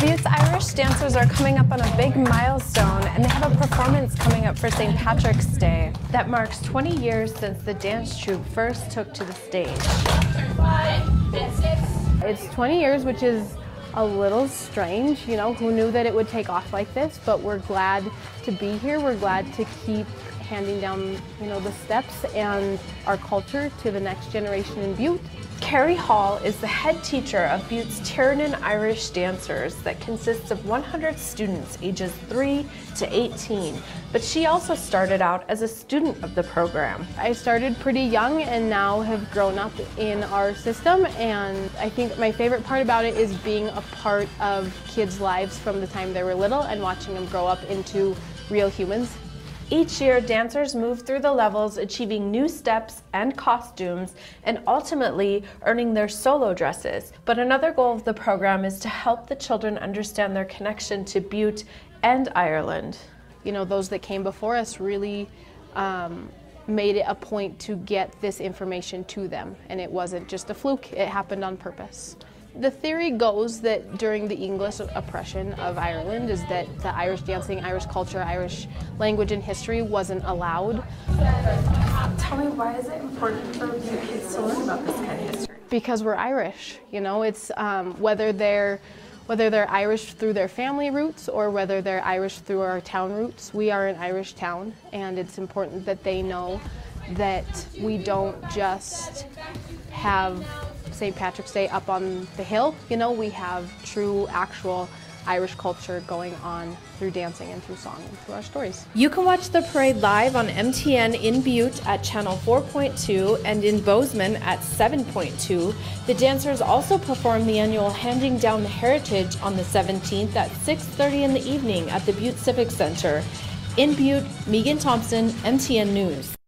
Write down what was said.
Butte's Irish dancers are coming up on a big milestone and they have a performance coming up for St. Patrick's Day that marks 20 years since the dance troupe first took to the stage. It's 20 years, which is a little strange, you know, who knew that it would take off like this, but we're glad to be here. We're glad to keep handing down, you know, the steps and our culture to the next generation in Butte. Carrie Hall is the head teacher of Butte's Tiernan Irish Dancers that consists of 100 students ages 3 to 18, but she also started out as a student of the program. I started pretty young and now have grown up in our system and I think my favorite part about it is being a part of kids' lives from the time they were little and watching them grow up into real humans. Each year, dancers move through the levels, achieving new steps and costumes, and ultimately earning their solo dresses. But another goal of the program is to help the children understand their connection to Butte and Ireland. You know, those that came before us really um, made it a point to get this information to them, and it wasn't just a fluke, it happened on purpose. The theory goes that during the English oppression of Ireland is that the Irish dancing, Irish culture, Irish language and history wasn't allowed. Tell me why is it important for you kids to learn about this kind of history? Because we're Irish, you know, it's um, whether they're whether they're Irish through their family roots or whether they're Irish through our town roots. We are an Irish town and it's important that they know that we don't just have St. Patrick's Day up on the hill. You know, we have true, actual Irish culture going on through dancing and through song and through our stories. You can watch the parade live on MTN in Butte at channel 4.2 and in Bozeman at 7.2. The dancers also perform the annual Handing Down the Heritage on the 17th at 6.30 in the evening at the Butte Civic Center. In Butte, Megan Thompson, MTN News.